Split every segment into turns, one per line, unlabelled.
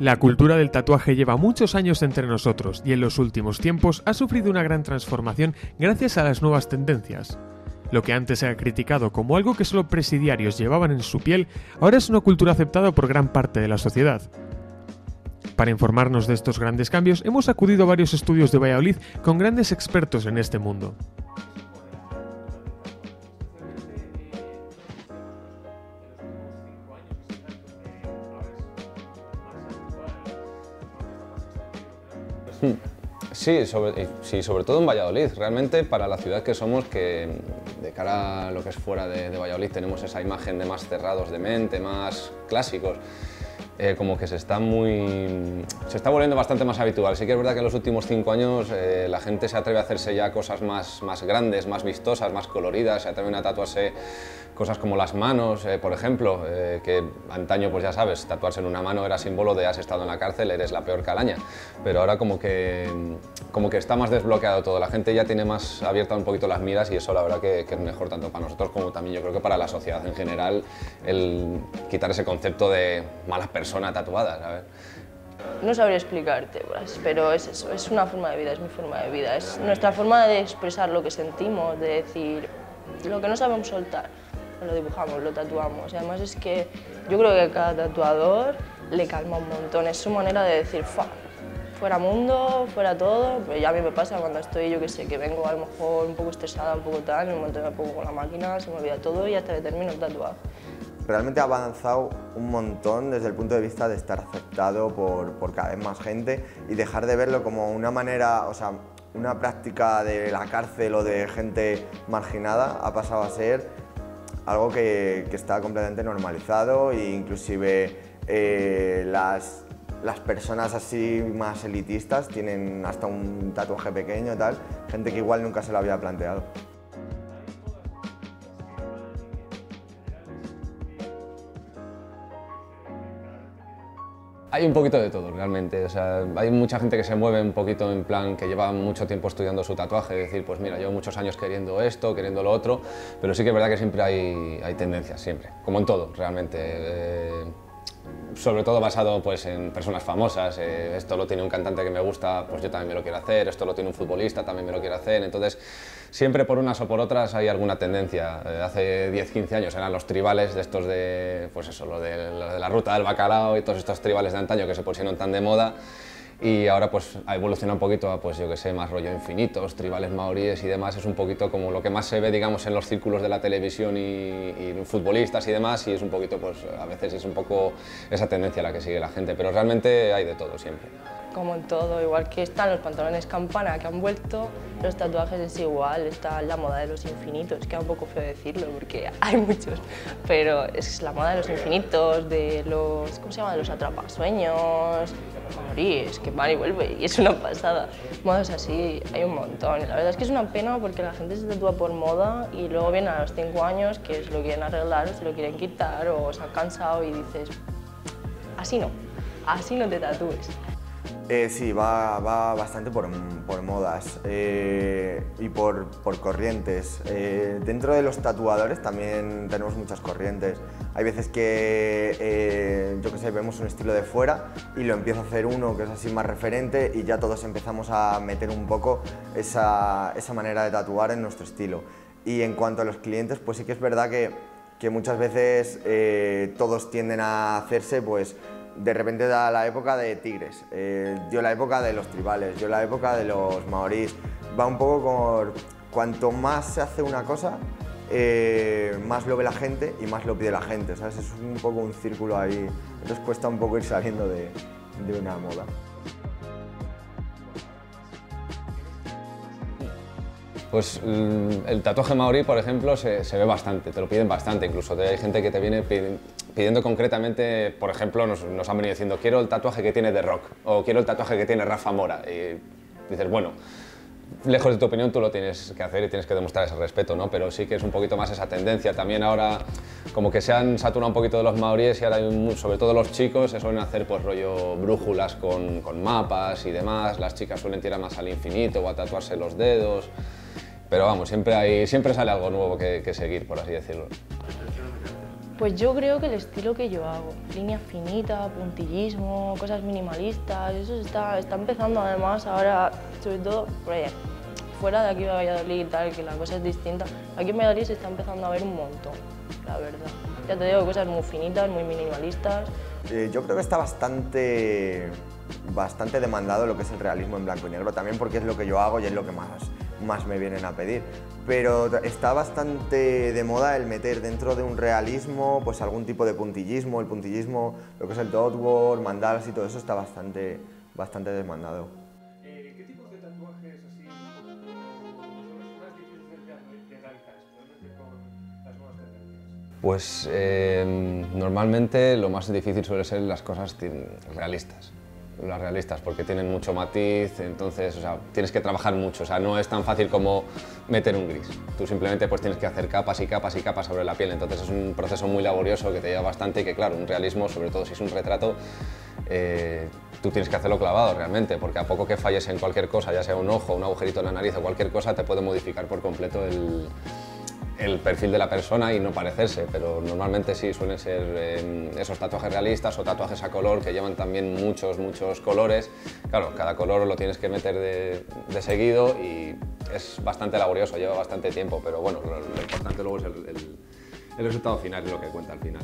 La cultura del tatuaje lleva muchos años entre nosotros y en los últimos tiempos ha sufrido una gran transformación gracias a las nuevas tendencias. Lo que antes era criticado como algo que solo presidiarios llevaban en su piel, ahora es una cultura aceptada por gran parte de la sociedad. Para informarnos de estos grandes cambios, hemos acudido a varios estudios de Valladolid con grandes expertos en este mundo.
Sí sobre, sí, sobre todo en Valladolid. Realmente para la ciudad que somos, que de cara a lo que es fuera de Valladolid tenemos esa imagen de más cerrados de mente, más clásicos. Eh, como que se está muy se está volviendo bastante más habitual. Sí que es verdad que en los últimos cinco años eh, la gente se atreve a hacerse ya cosas más, más grandes, más vistosas, más coloridas, se atreven a tatuarse cosas como las manos, eh, por ejemplo, eh, que antaño, pues ya sabes, tatuarse en una mano era símbolo de has estado en la cárcel, eres la peor calaña, pero ahora como que, como que está más desbloqueado todo, la gente ya tiene más abierta un poquito las miras y eso la verdad que, es mejor tanto para nosotros como también yo creo que para la sociedad en general, el quitar ese concepto de mala persona tatuada, ¿sabes?
No sabría explicarte, pero es eso, es una forma de vida, es mi forma de vida, es nuestra forma de expresar lo que sentimos, de decir lo que no sabemos soltar lo dibujamos, lo tatuamos. Y además es que yo creo que a cada tatuador le calma un montón, es su manera de decir, fuera mundo, fuera todo, pero ya a mí me pasa cuando estoy, yo que sé, que vengo a lo mejor un poco estresada, un poco tal, en un momento me pongo con la máquina, se me olvida todo y hasta que termino el.
Realmente ha avanzado un montón desde el punto de vista de estar aceptado por, por cada vez más gente y dejar de verlo como una manera, o sea, una práctica de la cárcel o de gente marginada, ha pasado a ser algo que, está completamente normalizado e inclusive eh, las, las personas así más elitistas tienen hasta un tatuaje pequeño y tal, gente que igual nunca se lo había planteado.
Hay un poquito de todo, realmente. O sea, hay mucha gente que se mueve un poquito en plan que lleva mucho tiempo estudiando su tatuaje, decir, pues mira, llevo muchos años queriendo esto, queriendo lo otro, pero sí que es verdad que siempre hay, hay tendencias, siempre, como en todo, realmente. Eh, sobre todo basado pues, en personas famosas. Eh, esto lo tiene un cantante que me gusta, pues yo también me lo quiero hacer. Esto lo tiene un futbolista, también me lo quiero hacer. Entonces, siempre por unas o por otras hay alguna tendencia. Eh, hace 10, 15 años eran los tribales de estos de, pues eso, lo de, la ruta del bacalao y todos estos tribales de antaño que se pusieron tan de moda. Y ahora pues ha evolucionado un poquito a pues yo que sé, más rollo infinitos, tribales maoríes y demás, es un poquito como lo que más se ve digamos en los círculos de la televisión y, y, futbolistas y demás. Y es un poquito pues a veces es un poco esa tendencia la que sigue la gente, pero realmente hay de todo siempre
como en todo, igual que están los pantalones campana que han vuelto, los tatuajes es igual, está la moda de los infinitos, queda un poco feo decirlo porque hay muchos, pero es la moda de los infinitos, de los, ¿cómo se llama?, de los atrapasueños, es que van y vuelve y es una pasada. Modas así hay un montón. La verdad es que es una pena porque la gente se tatúa por moda y luego viene a los 5 años que se lo quieren arreglar se lo quieren quitar o se han cansado y dices, así no, así no te tatúes.
Eh, sí, va, va, bastante por, por modas eh, y por, por corrientes. Eh, dentro de los tatuadores también tenemos muchas corrientes. Hay veces que, yo que sé, vemos un estilo de fuera y lo empieza a hacer uno que es así más referente y ya todos empezamos a meter un poco esa, esa manera de tatuar en nuestro estilo. Y en cuanto a los clientes, pues sí que es verdad que, que muchas veces todos tienden a hacerse pues de repente da la época de tigres, eh, dio la época de los tribales, dio la época de los maorís. Va un poco con cuanto más se hace una cosa, eh, más lo ve la gente y más lo pide la gente, ¿sabes? Es un poco un círculo ahí, entonces cuesta un poco ir saliendo de, de una moda.
Pues mm, el tatuaje maorí, por ejemplo, se, se, ve bastante, te lo piden bastante, incluso hay gente que te viene pidiendo concretamente, por ejemplo, nos, nos, han venido diciendo quiero el tatuaje que tiene The Rock o quiero el tatuaje que tiene Rafa Mora. Y dices, bueno, lejos de tu opinión tú lo tienes que hacer y tienes que demostrar ese respeto, ¿no? Pero sí que es un poquito más esa tendencia. También ahora como que se han saturado un poquito de los maoríes y ahora sobre todo los chicos se suelen hacer pues rollo brújulas con, con mapas y demás. Las chicas suelen tirar más al infinito o a tatuarse los dedos. Pero vamos, siempre, hay, siempre sale algo nuevo que, que seguir, por así decirlo.
Pues yo creo que el estilo que yo hago, línea finita, puntillismo, cosas minimalistas, eso está, está empezando además ahora, sobre todo, pues, fuera de aquí de Valladolid y tal, que la cosa es distinta. Aquí en Valladolid se está empezando a ver un montón, la verdad. Ya te digo, cosas muy finitas, muy minimalistas.
Eh, yo creo que está bastante, bastante demandado lo que es el realismo en blanco y negro, también porque es lo que yo hago y es lo que más, más me vienen a pedir. Pero está bastante de moda el meter dentro de un realismo pues algún tipo de puntillismo, el puntillismo, lo que es el dotwork, mandalas y todo eso está bastante, bastante demandado.
Pues eh, normalmente lo más difícil suele ser las cosas realistas, las realistas, porque tienen mucho matiz, entonces o sea, tienes que trabajar mucho, o sea, no es tan fácil como meter un gris. Tú simplemente pues tienes que hacer capas y capas y capas sobre la piel, entonces es un proceso muy laborioso que te lleva bastante y que claro, un realismo, sobre todo si es un retrato, eh, tú tienes que hacerlo clavado realmente, porque a poco que falles en cualquier cosa, ya sea un ojo, un agujerito en la nariz o cualquier cosa, te puede modificar por completo el, el perfil de la persona y no parecerse, pero normalmente sí suelen ser eh, esos tatuajes realistas o tatuajes a color que llevan también muchos, muchos colores. Claro, cada color lo tienes que meter de, seguido y es bastante laborioso, lleva bastante tiempo, pero bueno, lo, importante luego es el, el resultado final, lo que cuenta al final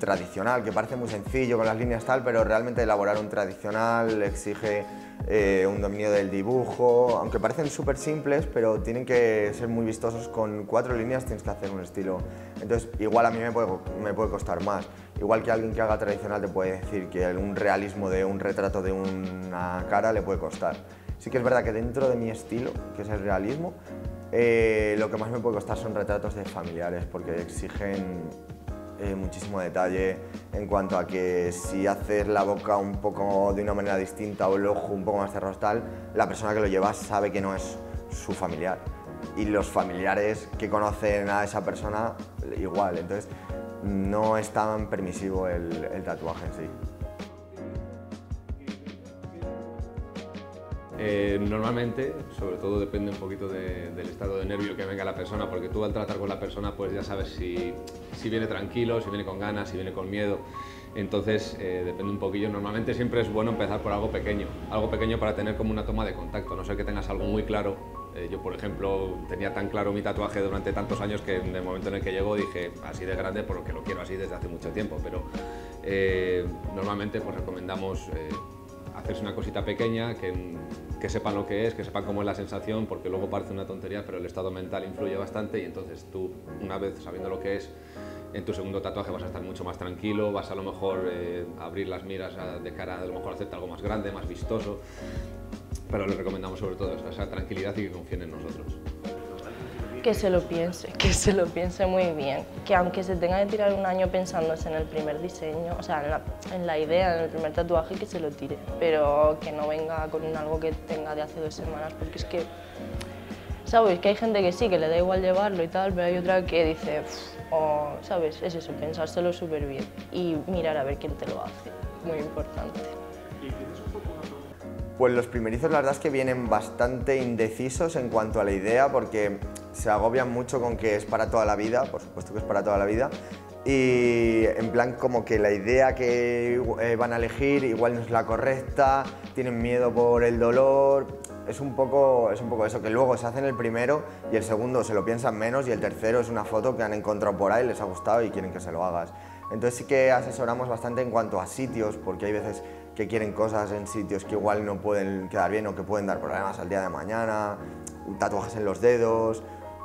tradicional, que parece muy sencillo con las líneas tal, pero realmente elaborar un tradicional exige eh, un dominio del dibujo, aunque parecen súper simples, pero tienen que ser muy vistosos. Con cuatro líneas tienes que hacer un estilo. Entonces, igual a mí me puede, me puede costar más. Igual que alguien que haga tradicional te puede decir que un realismo de un retrato de una cara le puede costar. Sí que es verdad que dentro de mi estilo, que es el realismo, eh, lo que más me puede costar son retratos de familiares, porque exigen eh, muchísimo detalle en cuanto a que si haces la boca un poco de una manera distinta o el ojo un poco más cerrado la persona que lo lleva sabe que no es su familiar. Y los familiares que conocen a esa persona igual, entonces no es tan permisivo el, el tatuaje en sí.
Eh, normalmente, sobre todo depende un poquito del estado de nervio que venga la persona, porque tú al tratar con la persona pues ya sabes si, si viene tranquilo, si viene con ganas, si viene con miedo. Entonces eh, depende un poquillo. Normalmente siempre es bueno empezar por algo pequeño, algo pequeño para tener como una toma de contacto, no sé que tengas algo muy claro. Eh, yo, por ejemplo, tenía tan claro mi tatuaje durante tantos años que en el momento en el que llegó dije así de grande porque lo quiero así desde hace mucho tiempo, pero normalmente pues recomendamos hacerse una cosita pequeña, que, que, sepan lo que es, que sepan cómo es la sensación, porque luego parece una tontería, pero el estado mental influye bastante y entonces tú, una vez sabiendo lo que es, en tu segundo tatuaje vas a estar mucho más tranquilo, vas a lo mejor eh, abrir las miras de cara a, lo mejor hacerte algo más grande, más vistoso, pero les recomendamos sobre todo esa tranquilidad y que confíen en nosotros.
Que se lo piense, que se lo piense muy bien, que aunque se tenga que tirar un año pensándose en el primer diseño, o sea, en la, idea, en el primer tatuaje, que se lo tire, pero que no venga con algo que tenga de hace dos semanas, porque es que, ¿sabes? Que hay gente que sí, que le da igual llevarlo y tal, pero hay otra que dice, o, ¿sabes? Es eso, pensárselo súper bien y mirar a ver quién te lo hace, muy importante.
Pues los primerizos la verdad es que vienen bastante indecisos en cuanto a la idea porque se agobian mucho con que es para toda la vida, por supuesto que es para toda la vida, y en plan como que la idea que eh, van a elegir igual no es la correcta, tienen miedo por el dolor, es un poco, es un poco eso, que luego se hacen el primero y el segundo se lo piensan menos y el tercero es una foto que han encontrado por ahí, les ha gustado y quieren que se lo hagas. Entonces sí que asesoramos bastante en cuanto a sitios, porque hay veces que quieren cosas en sitios que igual no pueden quedar bien o que pueden dar problemas al día de mañana, tatuajes en los dedos.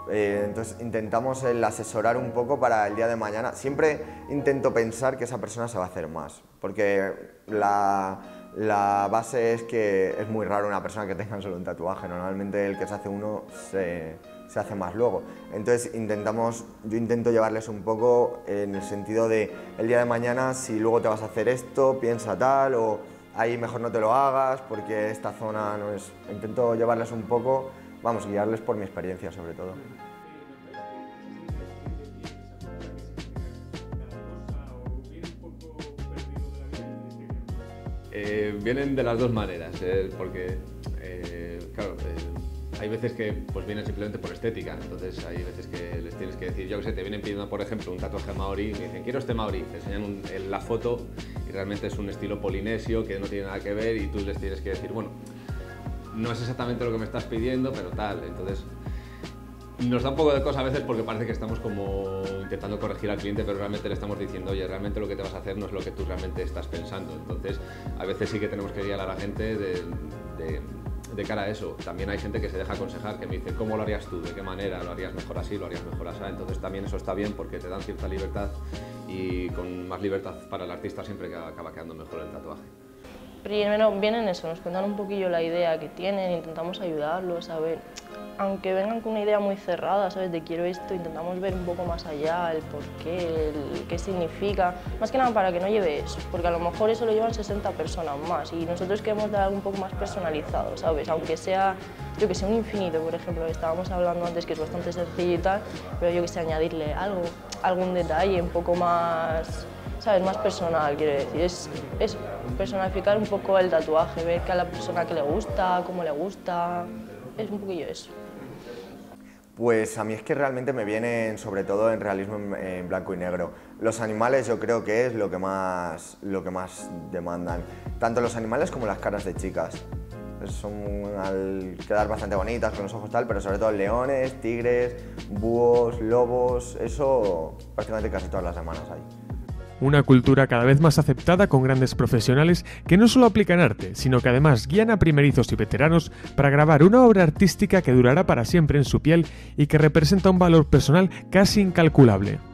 Eh, entonces intentamos el asesorar un poco para el día de mañana. Siempre intento pensar que esa persona se va a hacer más, porque la, la base es que es muy raro una persona que tenga solo un tatuaje. Normalmente el que se hace uno se, se hace más luego. Entonces intentamos, yo intento llevarles un poco en el sentido de el día de mañana si luego te vas a hacer esto, piensa tal o ahí mejor no te lo hagas porque esta zona no es... Intento llevarles un poco, vamos, guiarles por mi experiencia sobre todo.
Eh, vienen de las dos maneras, eh, porque, eh, claro, hay veces que pues vienen simplemente por estética, entonces hay veces que les tienes que decir, yo que sé, te vienen pidiendo por ejemplo un tatuaje maori y dicen, quiero este maori, te enseñan la foto y realmente es un estilo polinesio que no tiene nada que ver y tú les tienes que decir, bueno, no es exactamente lo que me estás pidiendo, pero tal, entonces nos da un poco de cosa a veces porque parece que estamos como intentando corregir al cliente, pero realmente le estamos diciendo, oye, realmente lo que te vas a hacer no es lo que tú realmente estás pensando. Entonces, a veces sí que tenemos que guiar a la gente de, de, cara a eso. También hay gente que se deja aconsejar, que me dice, ¿cómo lo harías tú? ¿De qué manera? ¿Lo harías mejor así? ¿Lo harías mejor así? Entonces también eso está bien porque te dan cierta libertad y con más libertad para el artista siempre acaba quedando mejor el tatuaje.
Primero vienen eso, nos cuentan un poquillo la idea que tienen, intentamos ayudarlos a ver aunque vengan con una idea muy cerrada, ¿sabes? De quiero esto, intentamos ver un poco más allá, el por qué, el qué significa, más que nada para que no lleve eso, porque a lo mejor eso lo llevan 60 personas más y nosotros queremos dar algo un poco más personalizado, ¿sabes? Aunque sea, yo que sé, un infinito, por ejemplo, estábamos hablando antes que es bastante sencillo y tal, pero yo que sé, añadirle algo, algún detalle un poco más, ¿sabes? Más personal, quiero decir, es, es personificar un poco el tatuaje, ver que a la persona que le gusta, cómo le gusta, es un poquillo eso.
Pues a mí es que realmente me vienen sobre todo en realismo en, blanco y negro. Los animales yo creo que es lo que más, lo que más demandan. Tanto los animales como las caras de chicas. Son al quedar bastante bonitas con los ojos tal, pero sobre todo leones, tigres, búhos, lobos, eso prácticamente casi todas las semanas hay.
Una cultura cada vez más aceptada con grandes profesionales que no solo aplican arte, sino que además guían a primerizos y veteranos para grabar una obra artística que durará para siempre en su piel y que representa un valor personal casi incalculable.